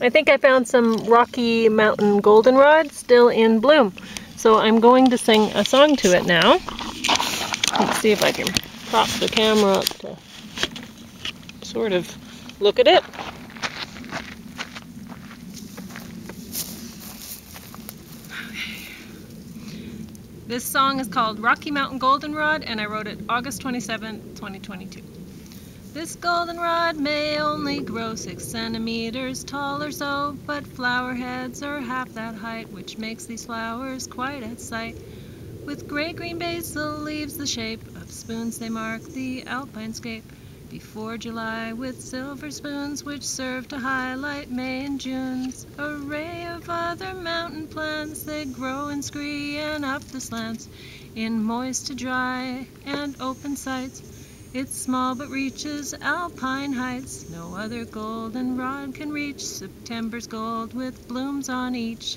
I think I found some Rocky Mountain goldenrod still in bloom. So I'm going to sing a song to it now. Let's see if I can prop the camera up to sort of look at it. This song is called Rocky Mountain Goldenrod and I wrote it August 27, 2022. This goldenrod may only grow six centimeters tall or so, but flower heads are half that height, which makes these flowers quite at sight. With gray-green basil leaves the shape of spoons, they mark the alpine scape. Before July, with silver spoons, which serve to highlight May and June's array of other mountain plants, they grow and scree and up the slants in moist to dry and open sites. It's small but reaches alpine heights. No other goldenrod can reach September's gold with blooms on each.